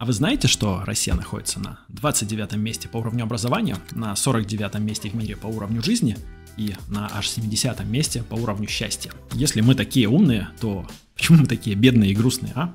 А вы знаете, что Россия находится на 29 месте по уровню образования, на 49 месте в мире по уровню жизни и на аж 70 месте по уровню счастья? Если мы такие умные, то почему мы такие бедные и грустные, а?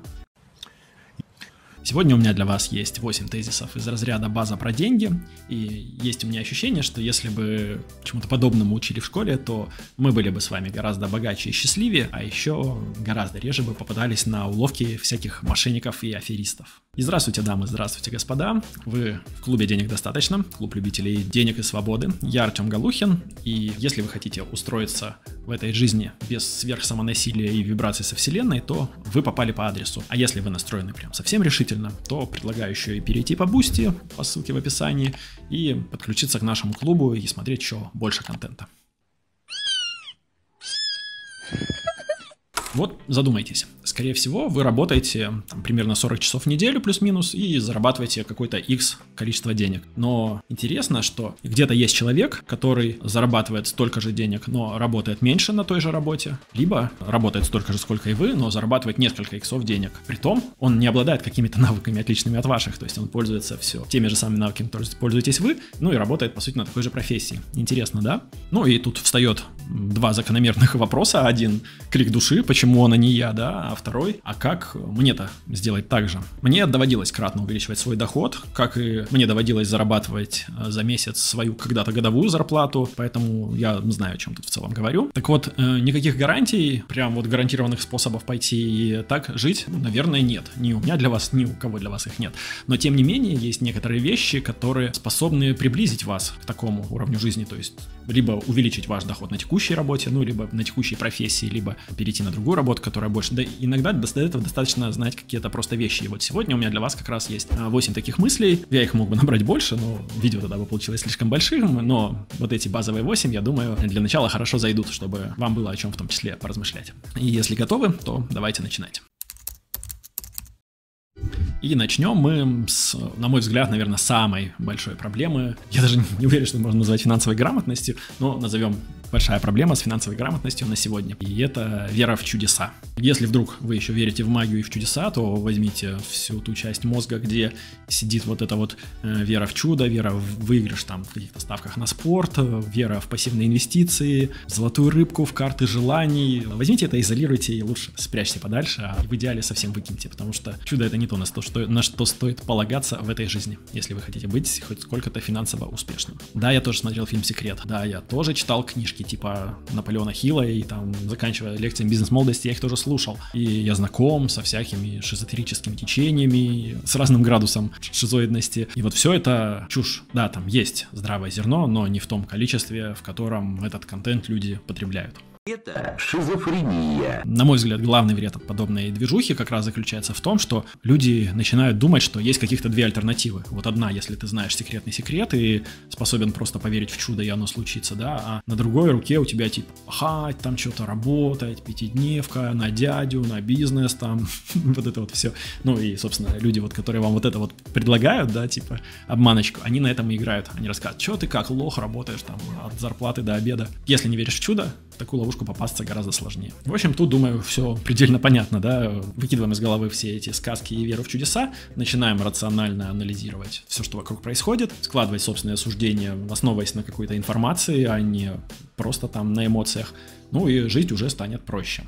Сегодня у меня для вас есть 8 тезисов из разряда база про деньги, и есть у меня ощущение, что если бы чему-то подобному учили в школе, то мы были бы с вами гораздо богаче и счастливее, а еще гораздо реже бы попадались на уловки всяких мошенников и аферистов. И здравствуйте, дамы, здравствуйте, господа. Вы в клубе «Денег достаточно», клуб любителей денег и свободы. Я Артем Галухин, и если вы хотите устроиться в этой жизни без сверхсамонасилия и вибраций со вселенной, то вы попали по адресу. А если вы настроены прям совсем решительно, то предлагаю еще и перейти по Boosty, по ссылке в описании, и подключиться к нашему клубу и смотреть еще больше контента. Вот задумайтесь. Скорее всего, вы работаете там, примерно 40 часов в неделю плюс-минус и зарабатываете какое-то X количество денег. Но интересно, что где-то есть человек, который зарабатывает столько же денег, но работает меньше на той же работе, либо работает столько же, сколько и вы, но зарабатывает несколько иксов денег. Притом, он не обладает какими-то навыками отличными от ваших, то есть он пользуется все теми же самыми навыками, которые пользуетесь вы, ну и работает, по сути, на такой же профессии. Интересно, да? Ну и тут встает два закономерных вопроса. Один — клик души, почему он, а не я, да? А второй, а как мне-то сделать так же? Мне доводилось кратно увеличивать свой доход, как и мне доводилось зарабатывать э, за месяц свою когда-то годовую зарплату, поэтому я знаю, о чем тут в целом говорю. Так вот, э, никаких гарантий, прям вот гарантированных способов пойти и так жить, наверное, нет. Ни у меня для вас, ни у кого для вас их нет. Но, тем не менее, есть некоторые вещи, которые способны приблизить вас к такому уровню жизни, то есть либо увеличить ваш доход на текущей работе, ну, либо на текущей профессии, либо перейти на другую работу, которая больше. Да иногда до этого достаточно знать какие-то просто вещи. И вот сегодня у меня для вас как раз есть 8 а, таких мыслей. Я их мог бы набрать больше, но видео тогда бы получилось слишком большим, но вот эти базовые 8, я думаю, для начала хорошо зайдут, чтобы вам было о чем в том числе поразмышлять. И если готовы, то давайте начинать. И начнем мы с, на мой взгляд, наверное, самой большой проблемы. Я даже не уверен, что можно назвать финансовой грамотностью, но назовем большая проблема с финансовой грамотностью на сегодня. И это вера в чудеса. Если вдруг вы еще верите в магию и в чудеса, то возьмите всю ту часть мозга, где сидит вот эта вот э, вера в чудо, вера в выигрыш там в каких-то ставках на спорт, вера в пассивные инвестиции, в золотую рыбку, в карты желаний. Возьмите это, изолируйте и лучше спрячьте подальше, а в идеале совсем выкиньте, потому что чудо это не то, на что, на что стоит полагаться в этой жизни, если вы хотите быть хоть сколько-то финансово успешным. Да, я тоже смотрел фильм «Секрет», да, я тоже читал книжки типа Наполеона Хилла и там заканчивая лекциями бизнес-молодости, я их тоже слушал. И я знаком со всякими шизотерическими течениями, с разным градусом шизоидности. И вот все это чушь. Да, там есть здравое зерно, но не в том количестве, в котором этот контент люди потребляют. Это шизофрения. На мой взгляд, главный вред от подобной движухи как раз заключается в том, что люди начинают думать, что есть каких-то две альтернативы. Вот одна, если ты знаешь секретный секрет и способен просто поверить в чудо, и оно случится, да, а на другой руке у тебя типа пахать, там что-то работать, пятидневка, на дядю, на бизнес, там, вот это вот все. Ну и, собственно, люди, вот, которые вам вот это вот предлагают, да, типа обманочку, они на этом и играют. Они рассказывают, что ты как лох работаешь там от зарплаты до обеда. Если не веришь в чудо, такую ловушку попасться гораздо сложнее. В общем, тут, думаю, все предельно понятно, да, выкидываем из головы все эти сказки и веру в чудеса, начинаем рационально анализировать все, что вокруг происходит, складывать собственное суждение, основываясь на какой-то информации, а не просто там на эмоциях, ну и жить уже станет проще.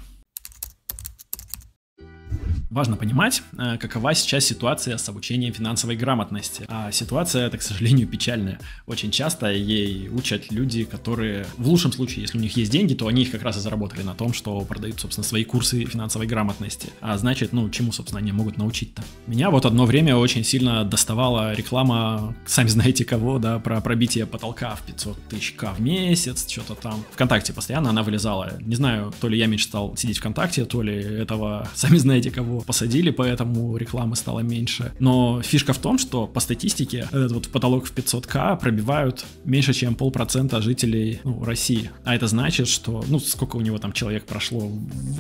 Важно понимать, э, какова сейчас ситуация с обучением финансовой грамотности. А ситуация это, к сожалению, печальная. Очень часто ей учат люди, которые, в лучшем случае, если у них есть деньги, то они их как раз и заработали на том, что продают, собственно, свои курсы финансовой грамотности. А значит, ну, чему, собственно, они могут научить-то? Меня вот одно время очень сильно доставала реклама, сами знаете кого, да, про пробитие потолка в 500 тысяч к в месяц, что-то там. Вконтакте постоянно она вылезала. Не знаю, то ли я меньше стал сидеть ВКонтакте, то ли этого, сами знаете кого, посадили, поэтому рекламы стало меньше. Но фишка в том, что по статистике этот вот потолок в 500к пробивают меньше, чем полпроцента жителей ну, России. А это значит, что, ну, сколько у него там человек прошло,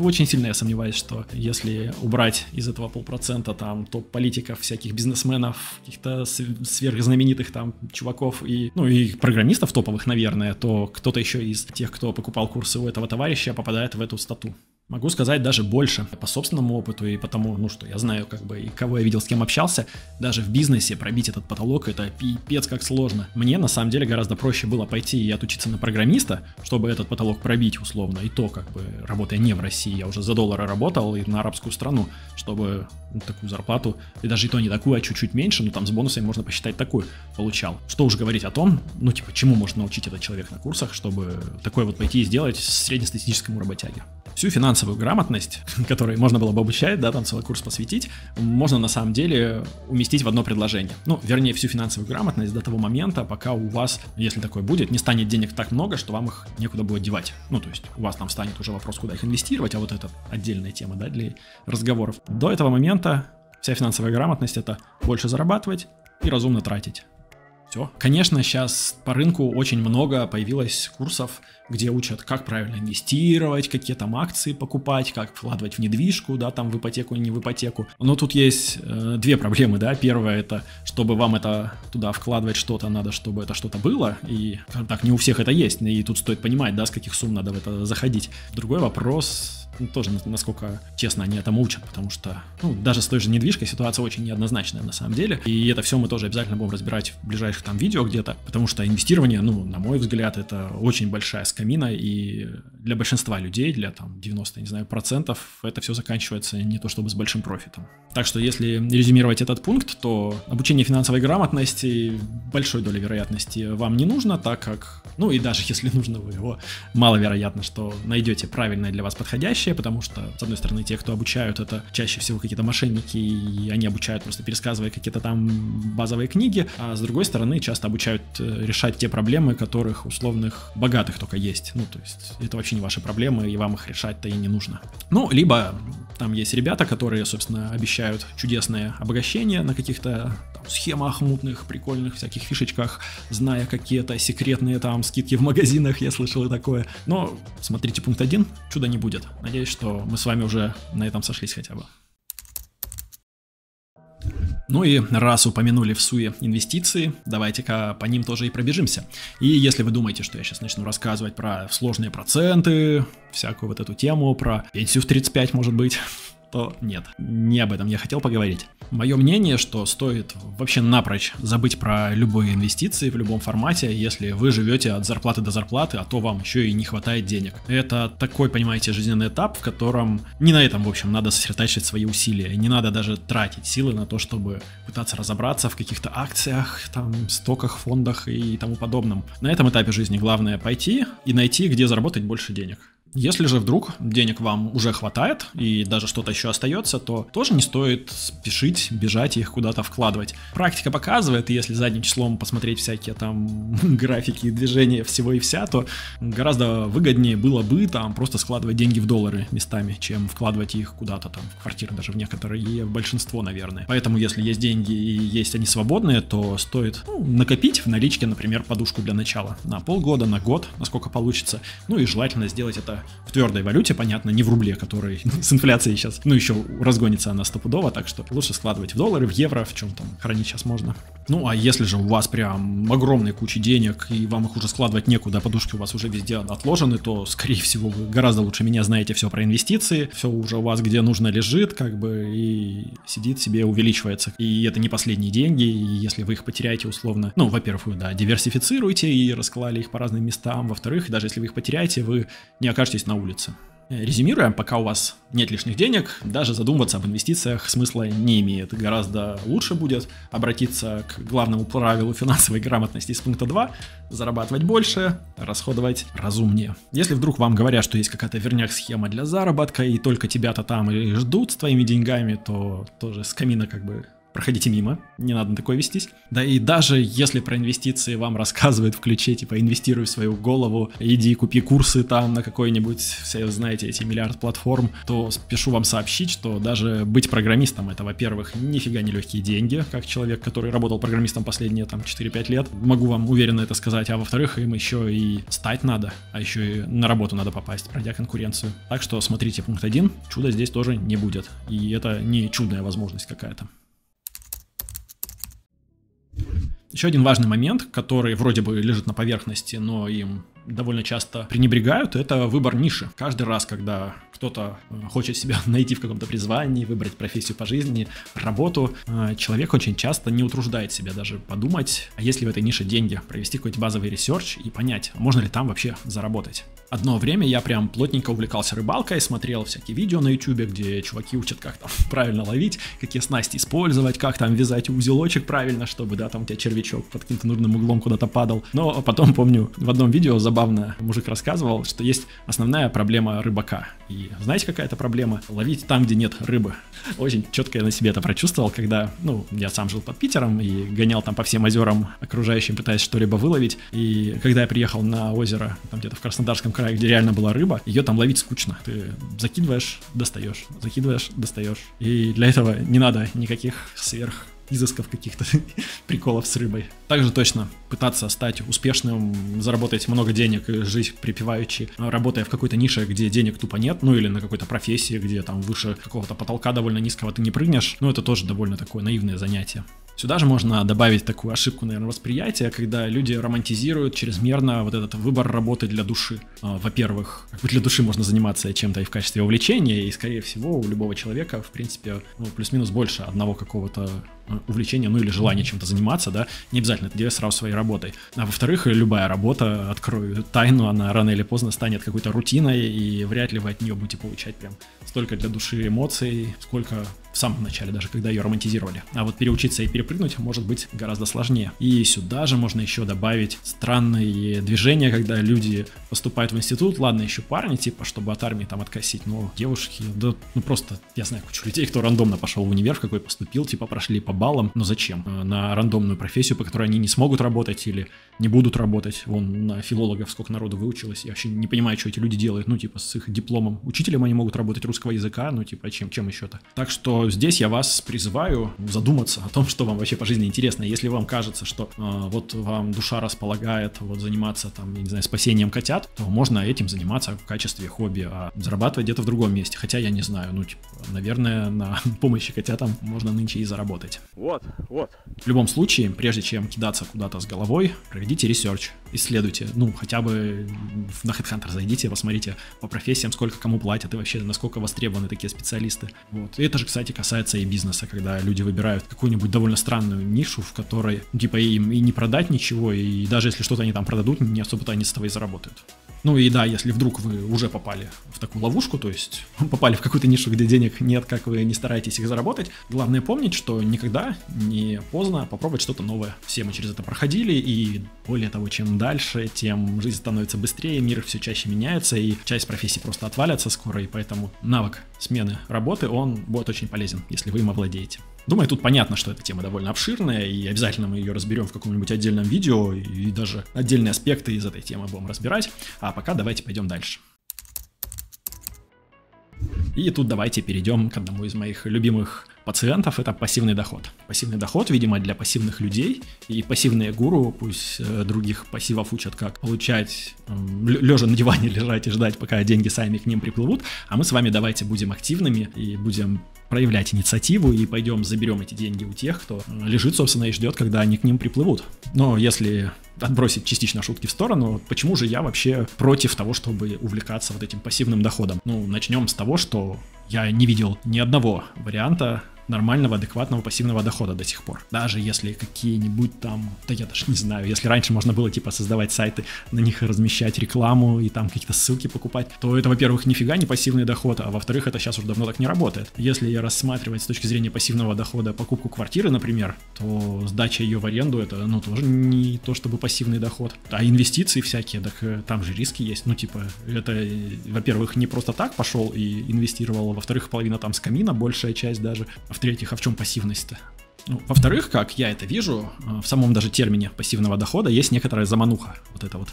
очень сильно я сомневаюсь, что если убрать из этого полпроцента там топ-политиков, всяких бизнесменов, каких-то сверхзнаменитых там чуваков и, ну, и программистов топовых, наверное, то кто-то еще из тех, кто покупал курсы у этого товарища, попадает в эту стату. Могу сказать даже больше по собственному опыту и потому, ну что я знаю, как бы, и кого я видел, с кем общался, даже в бизнесе пробить этот потолок, это пипец как сложно. Мне на самом деле гораздо проще было пойти и отучиться на программиста, чтобы этот потолок пробить условно, и то, как бы, работая не в России, я уже за доллары работал и на арабскую страну, чтобы ну, такую зарплату, и даже и то не такую, а чуть-чуть меньше, ну там с бонусами можно посчитать такую, получал. Что уж говорить о том, ну типа, чему может научить этот человек на курсах, чтобы такое вот пойти и сделать среднестатистическому работяге всю финансовую грамотность, которой можно было бы обучать, да, там целый курс посвятить, можно на самом деле уместить в одно предложение. Ну, вернее, всю финансовую грамотность до того момента, пока у вас, если такое будет, не станет денег так много, что вам их некуда будет девать. Ну, то есть у вас там станет уже вопрос, куда их инвестировать, а вот это отдельная тема, да, для разговоров. До этого момента вся финансовая грамотность это больше зарабатывать и разумно тратить. Все. Конечно, сейчас по рынку очень много появилось курсов, где учат, как правильно инвестировать, какие там акции покупать, как вкладывать в недвижку, да, там в ипотеку и не в ипотеку. Но тут есть э, две проблемы, да. Первая это, чтобы вам это туда вкладывать что-то, надо, чтобы это что-то было. И так не у всех это есть. И тут стоит понимать, да, с каких сумм надо в это заходить. Другой вопрос, тоже насколько честно они этому учат, потому что ну, даже с той же недвижкой ситуация очень неоднозначная на самом деле. И это все мы тоже обязательно будем разбирать в ближайших там видео где-то, потому что инвестирование, ну, на мой взгляд, это очень большая скамина, и для большинства людей, для там 90, не знаю, процентов, это все заканчивается не то чтобы с большим профитом. Так что если резюмировать этот пункт, то обучение финансовой грамотности большой долей вероятности вам не нужно, так как, ну и даже если нужно, вы его маловероятно, что найдете правильное для вас подходящее, потому что, с одной стороны, те, кто обучают, это чаще всего какие-то мошенники, и они обучают просто пересказывая какие-то там базовые книги, а с другой стороны, часто обучают э, решать те проблемы, которых условных богатых только есть. Ну, то есть это вообще не ваши проблемы, и вам их решать-то и не нужно. Ну, либо там есть ребята, которые, собственно, обещают чудесное обогащение на каких-то схемах мутных, прикольных всяких фишечках, зная какие-то секретные там скидки в магазинах, я слышал и такое. Но смотрите пункт 1, чуда не будет. Надеюсь, что мы с вами уже на этом сошлись хотя бы. Ну и раз упомянули в СУЕ инвестиции, давайте-ка по ним тоже и пробежимся. И если вы думаете, что я сейчас начну рассказывать про сложные проценты, всякую вот эту тему, про пенсию в 35, может быть, то нет, не об этом я хотел поговорить. Мое мнение, что стоит вообще напрочь забыть про любые инвестиции в любом формате, если вы живете от зарплаты до зарплаты, а то вам еще и не хватает денег. Это такой, понимаете, жизненный этап, в котором не на этом, в общем, надо сосредотачивать свои усилия. Не надо даже тратить силы на то, чтобы пытаться разобраться в каких-то акциях, там, стоках, фондах и тому подобном. На этом этапе жизни главное пойти и найти, где заработать больше денег. Если же вдруг денег вам уже хватает и даже что-то еще остается, то тоже не стоит спешить, бежать и их куда-то вкладывать. Практика показывает, если задним числом посмотреть всякие там графики и движения всего и вся, то гораздо выгоднее было бы там просто складывать деньги в доллары местами, чем вкладывать их куда-то там в квартиры, даже в некоторые, в большинство, наверное. Поэтому если есть деньги и есть они свободные, то стоит ну, накопить в наличке, например, подушку для начала на полгода, на год, насколько получится. Ну и желательно сделать это в твердой валюте, понятно, не в рубле, который с инфляцией сейчас, ну, еще разгонится она стопудово, так что лучше складывать в доллары, в евро, в чем там хранить сейчас можно. Ну, а если же у вас прям огромные кучи денег, и вам их уже складывать некуда, подушки у вас уже везде отложены, то, скорее всего, вы гораздо лучше меня знаете все про инвестиции, все уже у вас где нужно лежит, как бы, и сидит себе, увеличивается. И это не последние деньги, и если вы их потеряете условно, ну, во-первых, вы, да, диверсифицируете и расклали их по разным местам, во-вторых, даже если вы их потеряете, вы не окажетесь окажетесь на улице. Резюмируя, пока у вас нет лишних денег, даже задумываться об инвестициях смысла не имеет. Гораздо лучше будет обратиться к главному правилу финансовой грамотности из пункта 2 – зарабатывать больше, расходовать разумнее. Если вдруг вам говорят, что есть какая-то верняк-схема для заработка, и только тебя-то там и ждут с твоими деньгами, то тоже с камина как бы проходите мимо, не надо на такое вестись. Да и даже если про инвестиции вам рассказывают в ключе, типа, инвестируй в свою голову, иди купи курсы там на какой-нибудь, все знаете, эти миллиард платформ, то спешу вам сообщить, что даже быть программистом это, во-первых, нифига не легкие деньги, как человек, который работал программистом последние там 4-5 лет, могу вам уверенно это сказать, а во-вторых, им еще и стать надо, а еще и на работу надо попасть, пройдя конкуренцию. Так что смотрите пункт 1, чуда здесь тоже не будет, и это не чудная возможность какая-то. Еще один важный момент, который вроде бы лежит на поверхности, но им довольно часто пренебрегают, это выбор ниши. Каждый раз, когда кто-то э, хочет себя найти в каком-то призвании, выбрать профессию по жизни, работу, э, человек очень часто не утруждает себя даже подумать, а есть ли в этой нише деньги, провести какой-то базовый research и понять, можно ли там вообще заработать. Одно время я прям плотненько увлекался рыбалкой, смотрел всякие видео на YouTube, где чуваки учат, как там правильно ловить, какие снасти использовать, как там вязать узелочек правильно, чтобы, да, там у тебя червячок под каким-то нужным углом куда-то падал. Но потом, помню, в одном видео забавно мужик рассказывал, что есть основная проблема рыбака. И знаете, какая это проблема? Ловить там, где нет рыбы. Очень четко я на себе это прочувствовал, когда, ну, я сам жил под Питером и гонял там по всем озерам окружающим, пытаясь что-либо выловить. И когда я приехал на озеро, там где-то в Краснодарском крае, где реально была рыба, ее там ловить скучно. Ты закидываешь, достаешь, закидываешь, достаешь. И для этого не надо никаких сверх изысков каких-то приколов с рыбой. Также точно пытаться стать успешным, заработать много денег и жить припеваючи, работая в какой-то нише, где денег тупо нет, ну или на какой-то профессии, где там выше какого-то потолка довольно низкого ты не прыгнешь, ну это тоже довольно такое наивное занятие. Сюда же можно добавить такую ошибку, наверное, восприятия, когда люди романтизируют чрезмерно вот этот выбор работы для души. А, во-первых, для души можно заниматься чем-то и в качестве увлечения, и, скорее всего, у любого человека, в принципе, ну, плюс-минус больше одного какого-то а, увлечения, ну или желания чем-то заниматься, да, не обязательно это делать сразу своей работой. А во-вторых, любая работа, открою тайну, она рано или поздно станет какой-то рутиной, и вряд ли вы от нее будете получать прям столько для души эмоций, сколько самом начале, даже когда ее романтизировали. А вот переучиться и перепрыгнуть может быть гораздо сложнее. И сюда же можно еще добавить странные движения, когда люди поступают в институт, ладно, еще парни, типа, чтобы от армии там откосить, но девушки, да, ну просто, я знаю кучу людей, кто рандомно пошел в универ, в какой поступил, типа, прошли по баллам, но зачем? Э, на рандомную профессию, по которой они не смогут работать или не будут работать. Вон на филологов сколько народу выучилось, я вообще не понимаю, что эти люди делают, ну, типа, с их дипломом. Учителем они могут работать русского языка, ну, типа, чем, чем еще-то. Так что здесь я вас призываю задуматься о том, что вам вообще по жизни интересно. Если вам кажется, что э, вот вам душа располагает вот заниматься там, я не знаю, спасением котят, то можно этим заниматься в качестве хобби, а зарабатывать где-то в другом месте. Хотя я не знаю, ну, типа, наверное, на помощи котятам можно нынче и заработать. Вот, вот. В любом случае, прежде чем кидаться куда-то с головой, проведите research, исследуйте, ну, хотя бы на HeadHunter зайдите, посмотрите по профессиям, сколько кому платят и вообще насколько востребованы такие специалисты. Вот. И это же, кстати, касается и бизнеса, когда люди выбирают какую-нибудь довольно странную нишу, в которой, ну, типа, им и не продать ничего, и даже если что-то они там продадут, не особо-то они с этого и заработают. Ну и да, если вдруг вы уже попали в такую ловушку, то есть попали в какую-то нишу, где денег нет, как вы не стараетесь их заработать, главное помнить, что никогда не поздно попробовать что-то новое. Все мы через это проходили, и более того, чем дальше, тем жизнь становится быстрее, мир все чаще меняется, и часть профессий просто отвалятся скоро, и поэтому навык смены работы, он будет очень полезен, если вы им овладеете. Думаю, тут понятно, что эта тема довольно обширная, и обязательно мы ее разберем в каком-нибудь отдельном видео, и даже отдельные аспекты из этой темы будем разбирать. А пока давайте пойдем дальше. И тут давайте перейдем к одному из моих любимых пациентов, это пассивный доход. Пассивный доход, видимо, для пассивных людей, и пассивные гуру, пусть э, других пассивов учат, как получать, лежа на диване лежать и ждать, пока деньги сами к ним приплывут, а мы с вами давайте будем активными и будем проявлять инициативу и пойдем заберем эти деньги у тех, кто лежит, собственно, и ждет, когда они к ним приплывут. Но если отбросить частично шутки в сторону, почему же я вообще против того, чтобы увлекаться вот этим пассивным доходом? Ну, начнем с того, что я не видел ни одного варианта нормального, адекватного пассивного дохода до сих пор. Даже если какие-нибудь там, да я даже не знаю, если раньше можно было типа создавать сайты, на них размещать рекламу и там какие-то ссылки покупать, то это, во-первых, нифига не пассивный доход, а во-вторых, это сейчас уже давно так не работает. Если рассматривать с точки зрения пассивного дохода покупку квартиры, например, то сдача ее в аренду это, ну, тоже не то чтобы пассивный доход. А инвестиции всякие, так э, там же риски есть. Ну, типа, это, э, во-первых, не просто так пошел и инвестировал, а во-вторых, половина там с камина, большая часть даже, а в-третьих, а в чем пассивность-то? Ну, во-вторых, как я это вижу, э, в самом даже термине пассивного дохода есть некоторая замануха. Вот это вот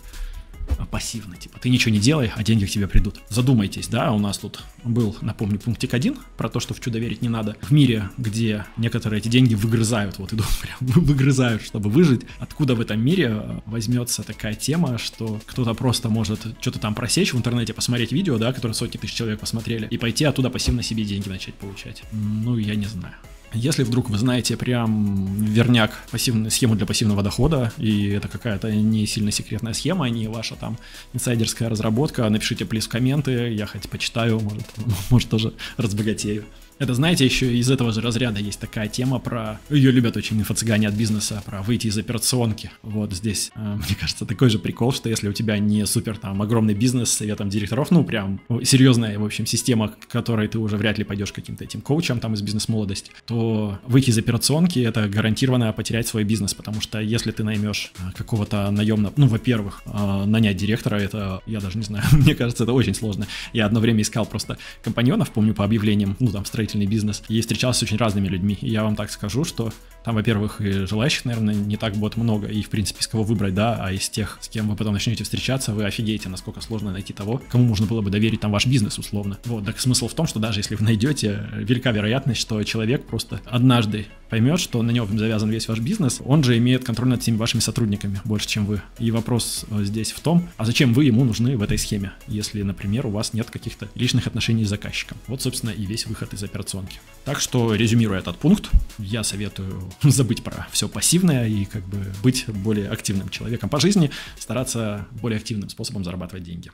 пассивно, типа ты ничего не делай, а деньги к тебе придут. Задумайтесь, да, у нас тут был, напомню, пунктик один про то, что в чудо верить не надо. В мире, где некоторые эти деньги выгрызают, вот иду прям выгрызают, чтобы выжить, откуда в этом мире возьмется такая тема, что кто-то просто может что-то там просечь в интернете, посмотреть видео, да, которое сотни тысяч человек посмотрели, и пойти оттуда пассивно себе деньги начать получать. Ну, я не знаю. Если вдруг вы знаете прям верняк пассивную схему для пассивного дохода, и это какая-то не сильно секретная схема, не ваша там инсайдерская разработка, напишите в комменты, я хоть почитаю, может, может тоже разбогатею. Это, знаете, еще из этого же разряда есть такая тема про... Ее любят очень инфо-цыгане от бизнеса, про выйти из операционки. Вот здесь, э, мне кажется, такой же прикол, что если у тебя не супер там огромный бизнес с советом директоров, ну прям серьезная, в общем, система, к которой ты уже вряд ли пойдешь каким-то этим коучем там из бизнес-молодости, то выйти из операционки это гарантированно потерять свой бизнес, потому что если ты наймешь э, какого-то наемного, ну, во-первых, э, нанять директора, это, я даже не знаю, мне кажется, это очень сложно. Я одно время искал просто компаньонов, помню, по объявлениям, ну, там, строить строительный бизнес, и встречался с очень разными людьми. И я вам так скажу, что там, во-первых, и желающих, наверное, не так будет много, и, в принципе, с кого выбрать, да, а из тех, с кем вы потом начнете встречаться, вы офигеете, насколько сложно найти того, кому можно было бы доверить там ваш бизнес, условно. Вот, так смысл в том, что даже если вы найдете, велика вероятность, что человек просто однажды поймет, что на нем завязан весь ваш бизнес, он же имеет контроль над всеми вашими сотрудниками больше, чем вы. И вопрос э, здесь в том, а зачем вы ему нужны в этой схеме, если, например, у вас нет каких-то личных отношений с заказчиком. Вот, собственно, и весь выход из операционки. Так что, резюмируя этот пункт, я советую забыть про все пассивное и как бы быть более активным человеком по жизни, стараться более активным способом зарабатывать деньги.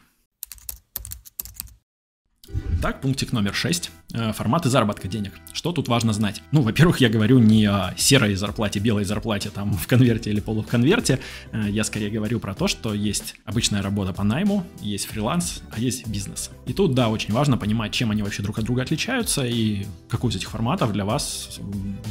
Так, пунктик номер 6. Э, форматы заработка денег. Что тут важно знать? Ну, во-первых, я говорю не о серой зарплате, белой зарплате там в конверте или полуконверте. Э, я скорее говорю про то, что есть обычная работа по найму, есть фриланс, а есть бизнес. И тут, да, очень важно понимать, чем они вообще друг от друга отличаются и какой из этих форматов для вас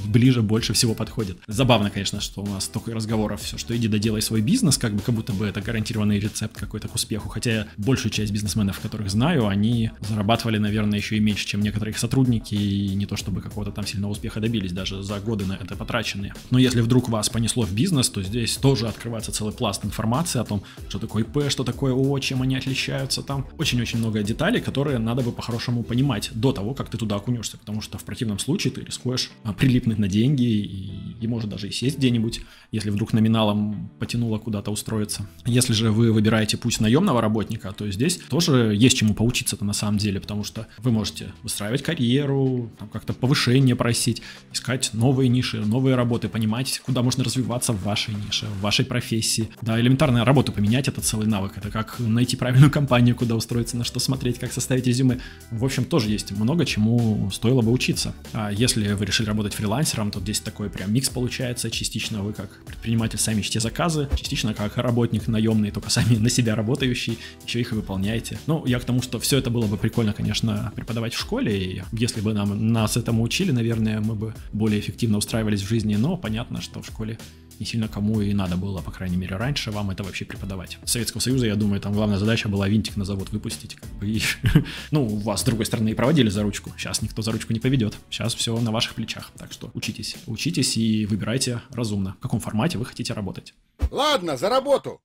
ближе больше всего подходит. Забавно, конечно, что у нас столько разговоров, все, что иди доделай свой бизнес, как бы как будто бы это гарантированный рецепт какой-то к успеху. Хотя большую часть бизнесменов, которых знаю, они зарабатывали наверное, еще и меньше, чем некоторые их сотрудники, не то чтобы какого-то там сильного успеха добились, даже за годы на это потраченные. Но если вдруг вас понесло в бизнес, то здесь тоже открывается целый пласт информации о том, что такое ИП, что такое ООО, чем они отличаются там. Очень-очень много деталей, которые надо бы по-хорошему понимать до того, как ты туда окунешься, потому что в противном случае ты рискуешь а, прилипнуть на деньги и, и может даже и сесть где-нибудь, если вдруг номиналом потянуло куда-то устроиться. Если же вы выбираете путь наемного работника, то здесь тоже есть чему поучиться-то на самом деле, потому что вы можете выстраивать карьеру, там, как-то повышение просить, искать новые ниши, новые работы, понимать, куда можно развиваться в вашей нише, в вашей профессии. Да, элементарная работа поменять это целый навык. Это как найти правильную компанию, куда устроиться, на что смотреть, как составить резюме. В общем, тоже есть много чему стоило бы учиться. А если вы решили работать фрилансером, то здесь такой прям микс получается. Частично вы как предприниматель сами ищете заказы, частично как работник наемный, только сами на себя работающий, еще их и выполняете. Ну, я к тому, что все это было бы прикольно, конечно, преподавать в школе, и если бы нам, нас этому учили, наверное, мы бы более эффективно устраивались в жизни, но понятно, что в школе не сильно кому и надо было, по крайней мере, раньше вам это вообще преподавать. Советского Союза, я думаю, там главная задача была винтик на завод выпустить. Как бы, и, ну, вас, с другой стороны, и проводили за ручку. Сейчас никто за ручку не поведет. Сейчас все на ваших плечах. Так что учитесь. Учитесь и выбирайте разумно, в каком формате вы хотите работать. Ладно, за работу!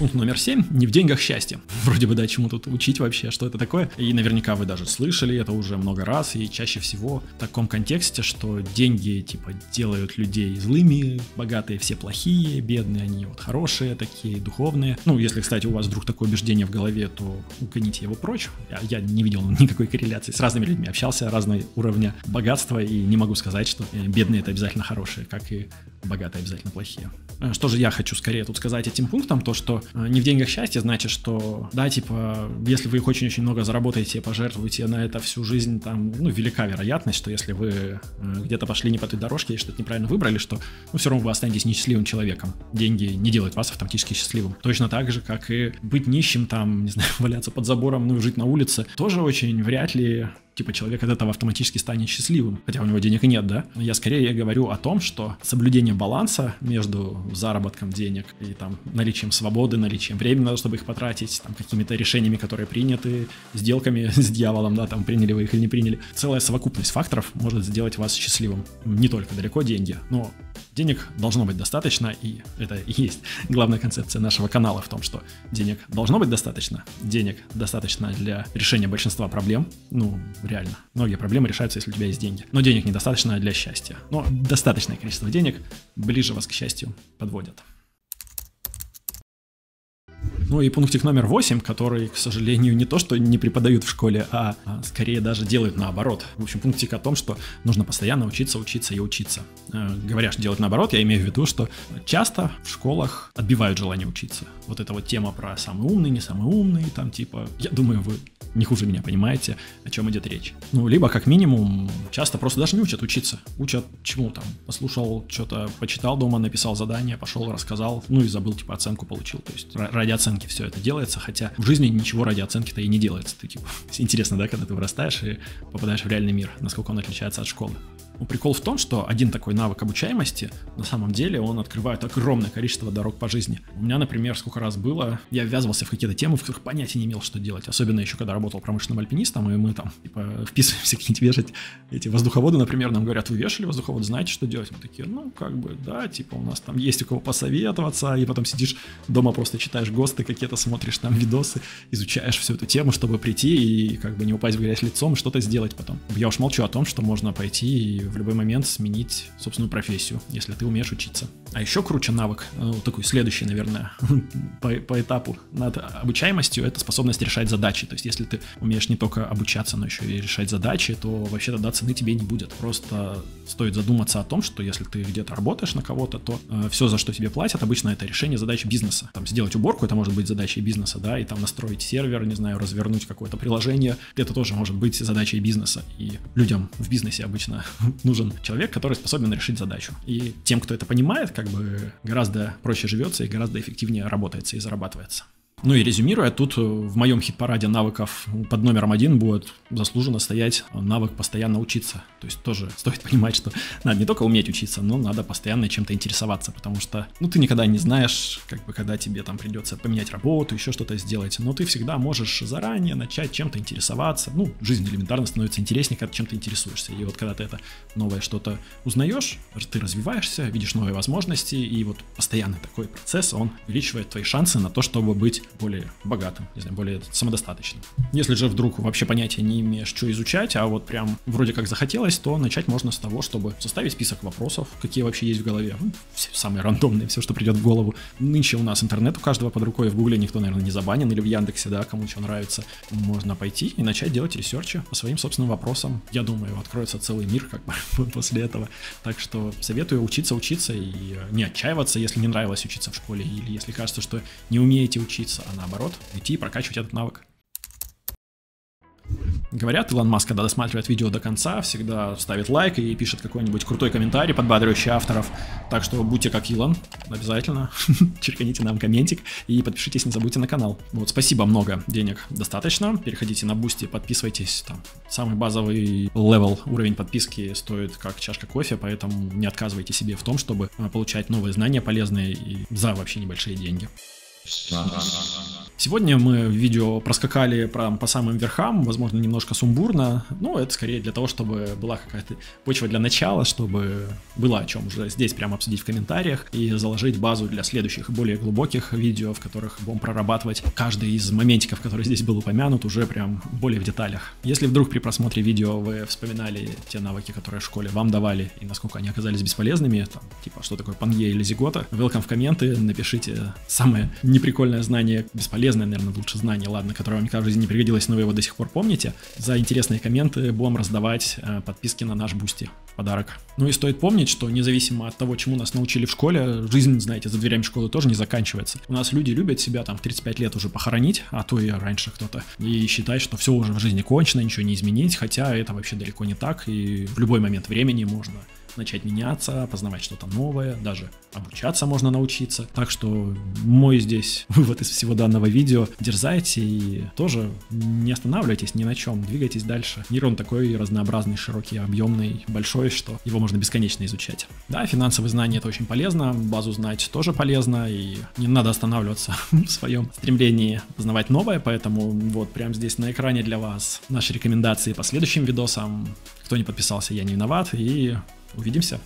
Пункт номер семь. Не в деньгах счастье. Вроде бы, да, чему тут учить вообще, что это такое. И наверняка вы даже слышали это уже много раз, и чаще всего в таком контексте, что деньги, типа, делают людей злыми, богатые все плохие, бедные они вот хорошие такие, духовные. Ну, если, кстати, у вас вдруг такое убеждение в голове, то угоните его прочь. Я, я не видел никакой корреляции. С разными людьми общался, разные уровня богатства, и не могу сказать, что э, бедные это обязательно хорошие, как и богатые обязательно плохие. Э, что же я хочу скорее тут сказать этим пунктом, то что э, не в деньгах счастье значит, что, да, типа, если вы их очень-очень много заработаете, пожертвуете на это всю жизнь, там, ну, велика вероятность, что если вы э, где-то пошли не по той дорожке и что-то неправильно выбрали, что, ну, все равно вы останетесь несчастливым человеком. Деньги не делают вас автоматически счастливым. Точно так же, как и быть нищим, там, не знаю, валяться под забором, ну, жить на улице, тоже очень вряд ли типа человек от этого автоматически станет счастливым, хотя у него денег и нет, да? Я скорее говорю о том, что соблюдение баланса между заработком денег и там наличием свободы, наличием времени, чтобы их потратить, там какими-то решениями, которые приняты, сделками с дьяволом, да, там приняли вы их или не приняли. Целая совокупность факторов может сделать вас счастливым. Не только далеко деньги, но денег должно быть достаточно, и это и есть главная концепция нашего канала в том, что денег должно быть достаточно, денег достаточно для решения большинства проблем, ну, реально. Многие проблемы решаются, если у тебя есть деньги. Но денег недостаточно для счастья. Но достаточное количество денег ближе вас к счастью подводят. Ну и пунктик номер 8, который, к сожалению, не то, что не преподают в школе, а, а скорее даже делают наоборот. В общем, пунктик о том, что нужно постоянно учиться, учиться и учиться. Э, говоря, что делать наоборот, я имею в виду, что часто в школах отбивают желание учиться. Вот эта вот тема про самый умный, не самый умный, там типа, я думаю, вы не хуже меня понимаете, о чем идет речь. Ну, либо, как минимум, часто просто даже не учат учиться. Учат чему там? Послушал, что-то почитал дома, написал задание, пошел, рассказал, ну и забыл, типа, оценку получил. То есть ради оценки все это делается, хотя в жизни ничего ради оценки-то и не делается. Ты, типа, интересно, да, когда ты вырастаешь и попадаешь в реальный мир, насколько он отличается от школы. Прикол в том, что один такой навык обучаемости, на самом деле, он открывает огромное количество дорог по жизни. У меня, например, сколько раз было, я ввязывался в какие-то темы, в которых понятия не имел, что делать. Особенно еще, когда работал промышленным альпинистом, и мы там, типа, вписываемся какие-нибудь вешать эти воздуховоды, например, нам говорят, вы вешали воздуховод, знаете, что делать? Мы такие, ну, как бы, да, типа, у нас там есть у кого посоветоваться, и потом сидишь дома, просто читаешь ГОСТы какие-то, смотришь там видосы, изучаешь всю эту тему, чтобы прийти и как бы не упасть в грязь лицом и что-то сделать потом. Я уж молчу о том, что можно пойти и в любой момент сменить собственную профессию, если ты умеешь учиться. А еще круче навык, ну, такой следующий, наверное, по, по этапу над обучаемостью, это способность решать задачи. То есть, если ты умеешь не только обучаться, но еще и решать задачи, то вообще тогда цены тебе не будет. Просто стоит задуматься о том, что если ты где-то работаешь на кого-то, то э, все, за что тебе платят, обычно это решение задач бизнеса. Там сделать уборку, это может быть задачей бизнеса, да, и там настроить сервер, не знаю, развернуть какое-то приложение, это тоже может быть задачей бизнеса. И людям в бизнесе обычно нужен человек, который способен решить задачу. И тем, кто это понимает, как бы гораздо проще живется и гораздо эффективнее работается и зарабатывается. Ну и резюмируя, тут э, в моем хит-параде навыков под номером один будет заслуженно стоять навык постоянно учиться. То есть тоже стоит понимать, что надо не только уметь учиться, но надо постоянно чем-то интересоваться, потому что, ну, ты никогда не знаешь, как бы, когда тебе там придется поменять работу, еще что-то сделать, но ты всегда можешь заранее начать чем-то интересоваться. Ну, жизнь элементарно становится интереснее, когда чем-то интересуешься. И вот когда ты это новое что-то узнаешь, ты развиваешься, видишь новые возможности, и вот постоянный такой процесс, он увеличивает твои шансы на то, чтобы быть более богатым, не знаю, более самодостаточным. Если же вдруг вообще понятия не имеешь, что изучать, а вот прям вроде как захотелось, то начать можно с того, чтобы составить список вопросов, какие вообще есть в голове. Ну, все самые рандомные, все, что придет в голову. Нынче у нас интернет у каждого под рукой, в Гугле никто, наверное, не забанен, или в Яндексе, да, кому что нравится. Можно пойти и начать делать ресерчи по своим собственным вопросам. Я думаю, откроется целый мир как бы после этого. Так что советую учиться, учиться и не отчаиваться, если не нравилось учиться в школе, или если кажется, что не умеете учиться, а наоборот, идти и прокачивать этот навык. Говорят, Илон Маск, когда досматривает видео до конца, всегда ставит лайк и пишет какой-нибудь крутой комментарий, подбадривающий авторов. Так что будьте как Илон, обязательно черканите нам комментик и подпишитесь, не забудьте на канал. Вот, спасибо много, денег достаточно. Переходите на Boosty, подписывайтесь. Там самый базовый level, уровень подписки стоит как чашка кофе, поэтому не отказывайте себе в том, чтобы а, получать новые знания полезные и за вообще небольшие деньги. Спас. Сегодня мы в видео проскакали по, по самым верхам, возможно, немножко сумбурно, но это скорее для того, чтобы была какая-то почва для начала, чтобы было о чем уже здесь прямо обсудить в комментариях и заложить базу для следующих, более глубоких видео, в которых будем прорабатывать каждый из моментиков, который здесь был упомянут, уже прям более в деталях. Если вдруг при просмотре видео вы вспоминали те навыки, которые в школе вам давали, и насколько они оказались бесполезными, там, типа, что такое Пангея или зигота, welcome в комменты, напишите самое неприкольное знание, бесполезное, наверное, лучше знание, ладно, которое вам никогда в жизни не пригодилось, но вы его до сих пор помните. За интересные комменты будем раздавать э, подписки на наш Boosty подарок. Ну и стоит помнить, что независимо от того, чему нас научили в школе, жизнь, знаете, за дверями школы тоже не заканчивается. У нас люди любят себя там в 35 лет уже похоронить, а то и раньше кто-то, и считать, что все уже в жизни кончено, ничего не изменить, хотя это вообще далеко не так, и в любой момент времени можно начать меняться, познавать что-то новое, даже обучаться можно научиться. Так что мой здесь вывод из всего данного видео, дерзайте и тоже не останавливайтесь ни на чем, двигайтесь дальше. Мир он такой разнообразный, широкий, объемный, большой, что его можно бесконечно изучать. Да, финансовые знания это очень полезно, базу знать тоже полезно, и не надо останавливаться в своем стремлении познавать новое, поэтому вот прямо здесь на экране для вас наши рекомендации по следующим видосам. Кто не подписался, я не виноват, и Увидимся.